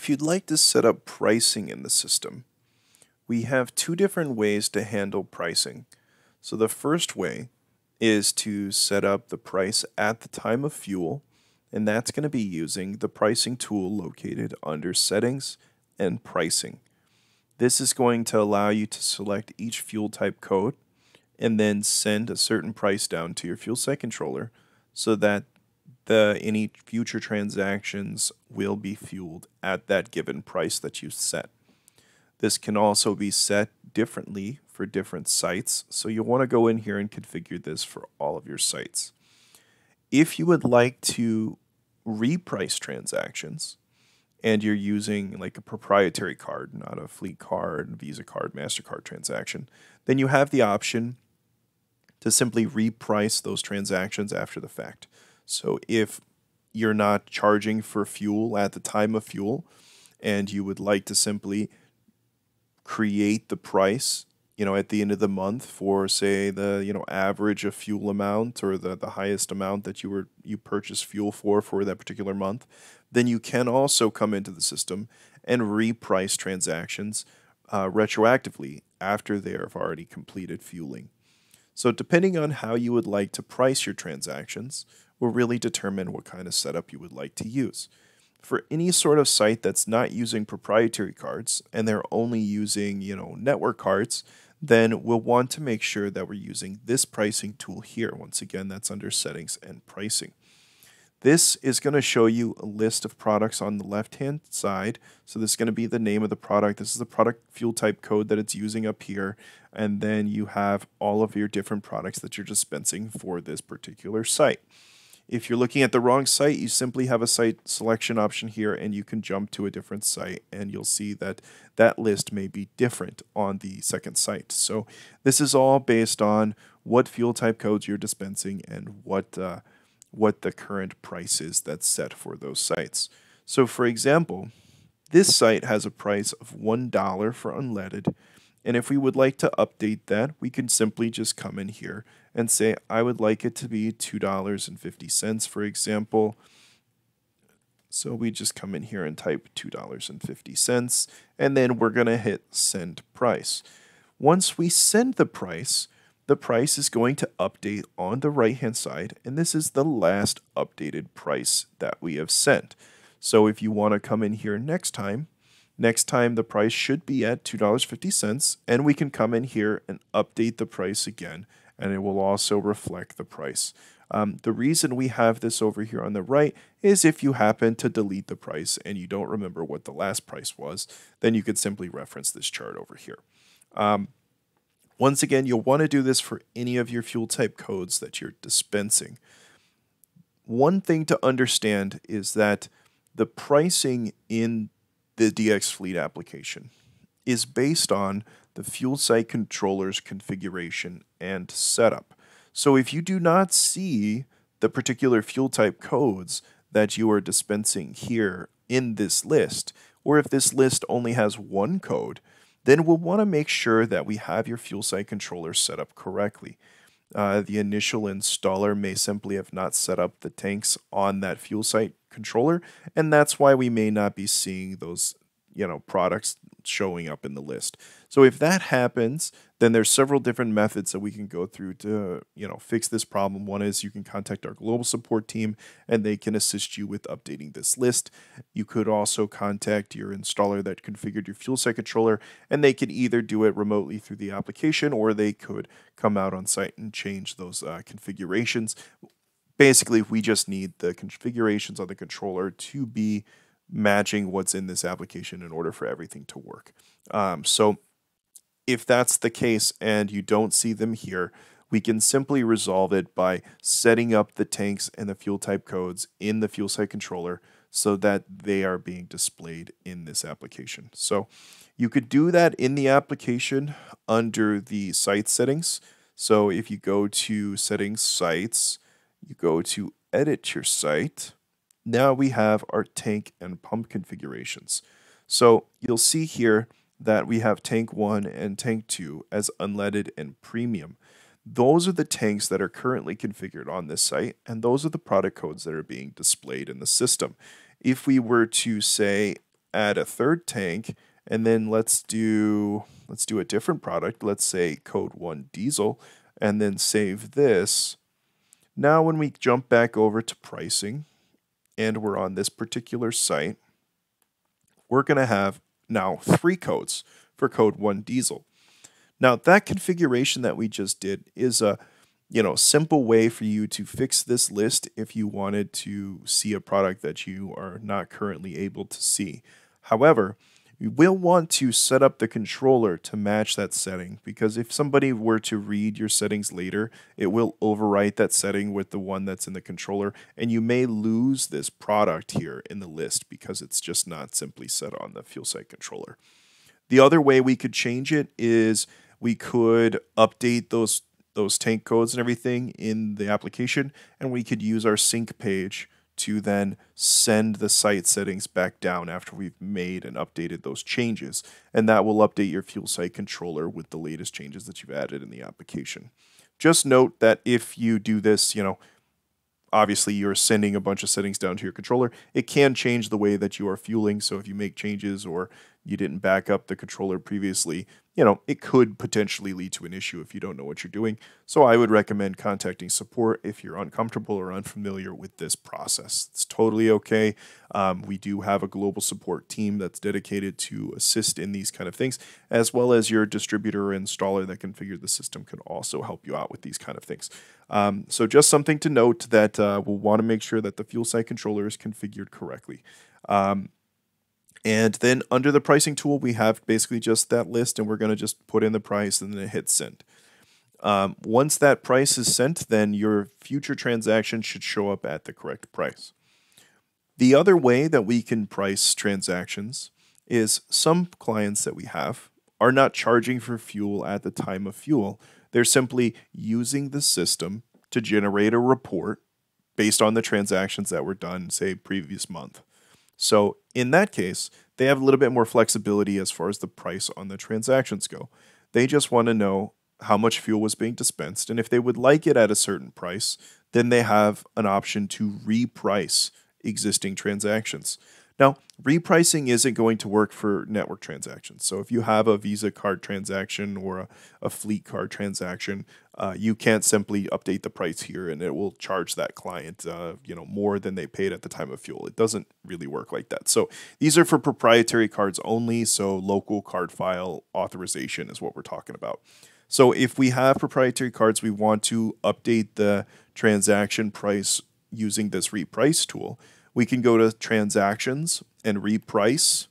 If you'd like to set up pricing in the system, we have two different ways to handle pricing. So the first way is to set up the price at the time of fuel, and that's going to be using the pricing tool located under Settings and Pricing. This is going to allow you to select each fuel type code and then send a certain price down to your fuel site controller so that the any future transactions will be fueled at that given price that you set. This can also be set differently for different sites, so you'll want to go in here and configure this for all of your sites. If you would like to reprice transactions, and you're using like a proprietary card, not a fleet card, Visa card, MasterCard transaction, then you have the option to simply reprice those transactions after the fact. So if you're not charging for fuel at the time of fuel and you would like to simply create the price you know at the end of the month for say the you know average of fuel amount or the, the highest amount that you were you purchased fuel for for that particular month then you can also come into the system and reprice transactions uh, retroactively after they have already completed fueling. So depending on how you would like to price your transactions will really determine what kind of setup you would like to use for any sort of site that's not using proprietary cards and they're only using, you know, network cards, then we'll want to make sure that we're using this pricing tool here. Once again, that's under settings and pricing. This is going to show you a list of products on the left-hand side. So this is going to be the name of the product. This is the product fuel type code that it's using up here. And then you have all of your different products that you're dispensing for this particular site. If you're looking at the wrong site, you simply have a site selection option here and you can jump to a different site and you'll see that that list may be different on the second site. So this is all based on what fuel type codes you're dispensing and what, uh, what the current price is that's set for those sites. So for example, this site has a price of $1 for unleaded and if we would like to update that, we can simply just come in here and say, I would like it to be $2.50, for example. So we just come in here and type $2.50, and then we're going to hit send price. Once we send the price, the price is going to update on the right hand side, and this is the last updated price that we have sent. So if you want to come in here next time, Next time, the price should be at $2.50, and we can come in here and update the price again, and it will also reflect the price. Um, the reason we have this over here on the right is if you happen to delete the price and you don't remember what the last price was, then you could simply reference this chart over here. Um, once again, you'll want to do this for any of your fuel type codes that you're dispensing. One thing to understand is that the pricing in the DX Fleet application is based on the fuel site controller's configuration and setup. So if you do not see the particular fuel type codes that you are dispensing here in this list, or if this list only has one code, then we'll want to make sure that we have your fuel site controller set up correctly. Uh, the initial installer may simply have not set up the tanks on that fuel site controller, and that's why we may not be seeing those you know products showing up in the list. So if that happens, then there's several different methods that we can go through to, you know, fix this problem. One is you can contact our global support team and they can assist you with updating this list. You could also contact your installer that configured your fuel site controller and they could either do it remotely through the application or they could come out on site and change those uh, configurations. Basically, we just need the configurations on the controller to be matching what's in this application in order for everything to work. Um, so if that's the case and you don't see them here, we can simply resolve it by setting up the tanks and the fuel type codes in the fuel site controller so that they are being displayed in this application. So you could do that in the application under the site settings. So if you go to settings sites, you go to edit your site, now we have our tank and pump configurations. So you'll see here that we have tank 1 and tank 2 as unleaded and premium. Those are the tanks that are currently configured on this site, and those are the product codes that are being displayed in the system. If we were to say add a third tank and then let's do let's do a different product. Let's say code 1 diesel and then save this. Now when we jump back over to pricing and we're on this particular site, we're going to have now three codes for code 1 diesel. Now that configuration that we just did is a you know simple way for you to fix this list if you wanted to see a product that you are not currently able to see. However, you will want to set up the controller to match that setting because if somebody were to read your settings later, it will overwrite that setting with the one that's in the controller and you may lose this product here in the list because it's just not simply set on the fuel site controller. The other way we could change it is we could update those those tank codes and everything in the application and we could use our sync page to then send the site settings back down after we've made and updated those changes. And that will update your fuel site controller with the latest changes that you've added in the application. Just note that if you do this, you know, obviously you're sending a bunch of settings down to your controller. It can change the way that you are fueling. So if you make changes or you didn't back up the controller previously, you know, it could potentially lead to an issue if you don't know what you're doing. So I would recommend contacting support if you're uncomfortable or unfamiliar with this process. It's totally okay. Um, we do have a global support team that's dedicated to assist in these kind of things, as well as your distributor or installer that configured the system can also help you out with these kind of things. Um, so just something to note that uh, we'll want to make sure that the fuel site controller is configured correctly. Um, and then under the pricing tool, we have basically just that list, and we're going to just put in the price and then hit send. Um, once that price is sent, then your future transaction should show up at the correct price. The other way that we can price transactions is some clients that we have are not charging for fuel at the time of fuel. They're simply using the system to generate a report based on the transactions that were done, say, previous month. So in that case, they have a little bit more flexibility as far as the price on the transactions go. They just want to know how much fuel was being dispensed, and if they would like it at a certain price, then they have an option to reprice existing transactions. Now, repricing isn't going to work for network transactions. So if you have a Visa card transaction or a, a fleet card transaction, uh, you can't simply update the price here and it will charge that client, uh, you know, more than they paid at the time of fuel. It doesn't really work like that. So these are for proprietary cards only. So local card file authorization is what we're talking about. So if we have proprietary cards, we want to update the transaction price using this reprice tool we can go to transactions and reprice.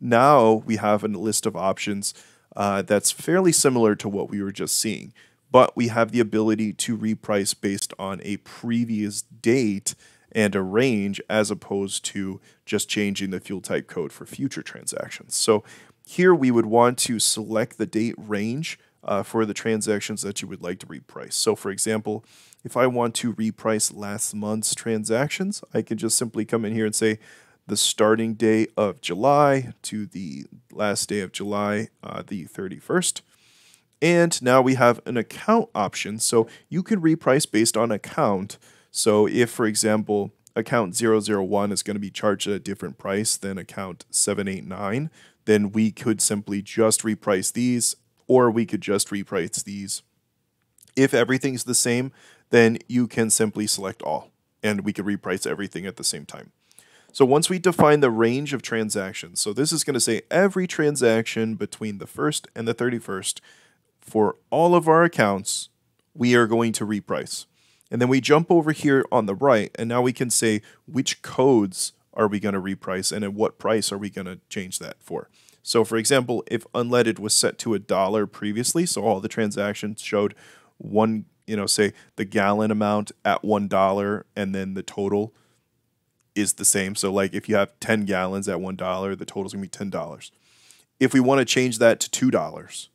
Now we have a list of options uh, that's fairly similar to what we were just seeing, but we have the ability to reprice based on a previous date and a range as opposed to just changing the fuel type code for future transactions. So here we would want to select the date range uh, for the transactions that you would like to reprice. So for example, if I want to reprice last month's transactions, I can just simply come in here and say the starting day of July to the last day of July, uh, the 31st. And now we have an account option. So you can reprice based on account. So if, for example, account 001 is going to be charged at a different price than account 789, then we could simply just reprice these, or we could just reprice these. If everything's the same, then you can simply select all and we can reprice everything at the same time. So once we define the range of transactions, so this is going to say every transaction between the 1st and the 31st for all of our accounts, we are going to reprice. And then we jump over here on the right, and now we can say which codes are we going to reprice and at what price are we going to change that for. So for example, if unleaded was set to a dollar previously, so all the transactions showed one you know, say the gallon amount at one dollar and then the total is the same. So like if you have 10 gallons at one dollar, the total is gonna be ten dollars. If we want to change that to two dollars,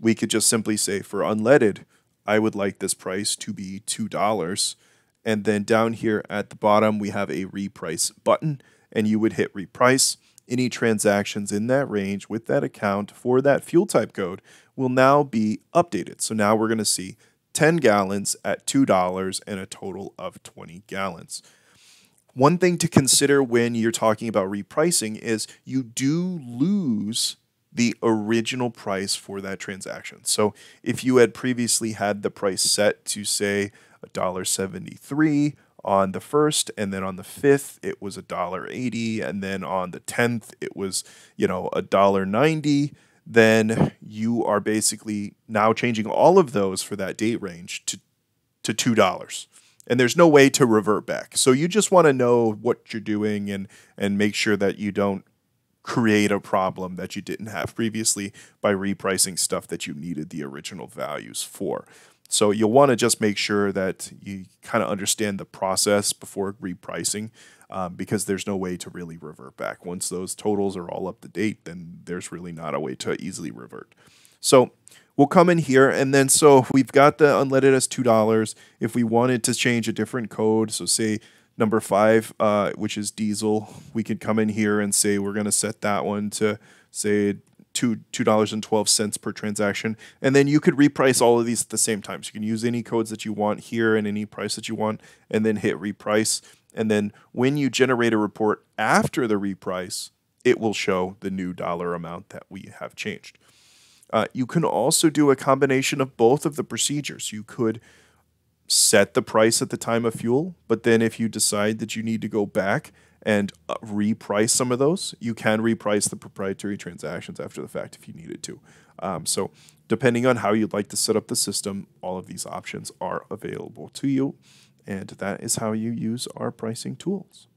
we could just simply say for unleaded, I would like this price to be two dollars. And then down here at the bottom, we have a reprice button, and you would hit reprice. Any transactions in that range with that account for that fuel type code will now be updated. So now we're going to see 10 gallons at $2 and a total of 20 gallons. one thing to consider when you're talking about repricing is you do lose the original price for that transaction. So if you had previously had the price set to say $1.73 on the first and then on the fifth it was $1.80 and then on the 10th it was, you know, $1.90, then you are basically now changing all of those for that date range to to $2 and there's no way to revert back. So you just want to know what you're doing and and make sure that you don't create a problem that you didn't have previously by repricing stuff that you needed the original values for. So you'll want to just make sure that you kind of understand the process before repricing um, because there's no way to really revert back. Once those totals are all up to date, then there's really not a way to easily revert. So we'll come in here and then so we've got the unleaded as $2. If we wanted to change a different code, so say number five, uh, which is diesel, we could come in here and say we're going to set that one to say two two dollars and twelve cents per transaction, and then you could reprice all of these at the same time. So you can use any codes that you want here and any price that you want, and then hit reprice. And then when you generate a report after the reprice, it will show the new dollar amount that we have changed. Uh, you can also do a combination of both of the procedures. You could set the price at the time of fuel, but then if you decide that you need to go back and uh, reprice some of those, you can reprice the proprietary transactions after the fact if you needed to. Um, so, depending on how you'd like to set up the system, all of these options are available to you. And that is how you use our pricing tools.